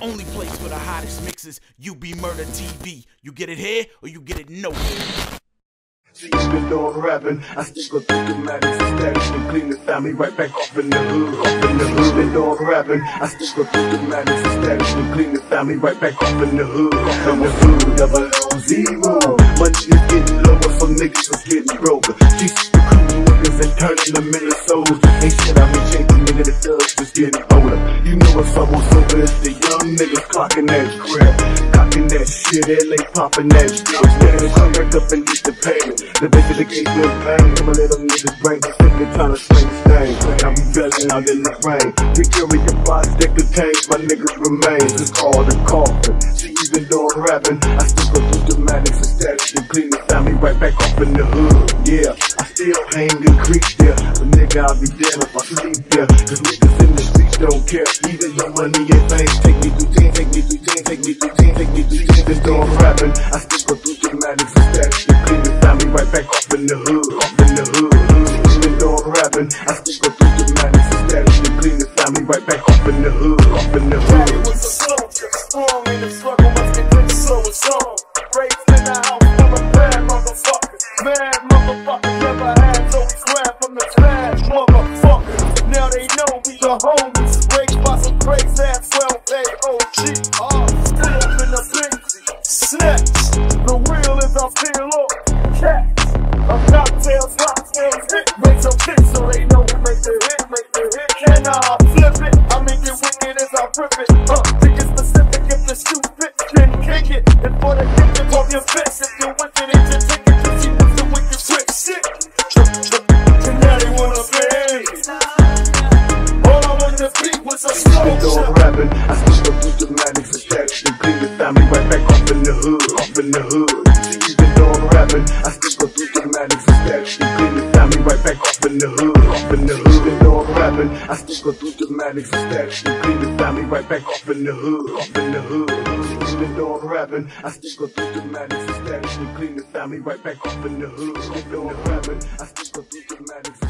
only place for the hottest mixes. Be Murder TV. You get it here or you get it nowhere. See, even though I'm rapping, I still go through the madness status and clean the family right back off in the hood, in the hood. Even though I'm rapping, I still go through the madness status and clean the family right back off in the hood, off in the hood. Double O zero, money is getting lower, so niggas was getting broke. Jesus the crew niggas and turning them into souls. Ain't shit I been changing, nigga, the thugs just getting older. You know what's up on sober, it's the young niggas clocking that crib. Cocking that shit, LA popping that shit. Niggas come back up and get the payment. The bitch of the gate with pain. Some of little niggas brain just simply trying to sling the stain. Now we belling out in the rain. We carry a box that contains my niggas' remains. It's called a coffin. See, even though I'm rapping, I still go through the madness and status and clean the family right back off in the hood. Yeah, I still hang and creep there. But nigga, I'll be damned if I sleep there. Cause niggas in the streets don't care. Even your money and fame. Take me through 10, take me through 10, take me through 10, take me through 10. Even though I'm rapping, I still go through madness and status and clean the family right back off in the hood, off in the hood. Though I'm rapping, motherfuckers. Now they know we the homies. Raised by some crazy ass well-paid OG. Uh, still up in the Benzie. Snacks. The real is feel off. Cats. A cocktails, cocktails, hit. Make some kicks so they know we make the hit, make the hit. Can I flip it? I make it wicked as I rip it. Uh, to get specific, if the stupid. then kick it. And for the kick it your face, though. I'm rapping, I still go through the and clean the family right back off in the hood, off in the hood. Even though I'm rapping, I still go through the and clean the family right back off in the hood, off in the hood. Even though I'm rapping, I still go through the and clean the family right back off in the hood, off in the hood. Even though I'm rapping, I still go through the and clean the family right back off in the hood. Even though I'm rapping, I still go through the madness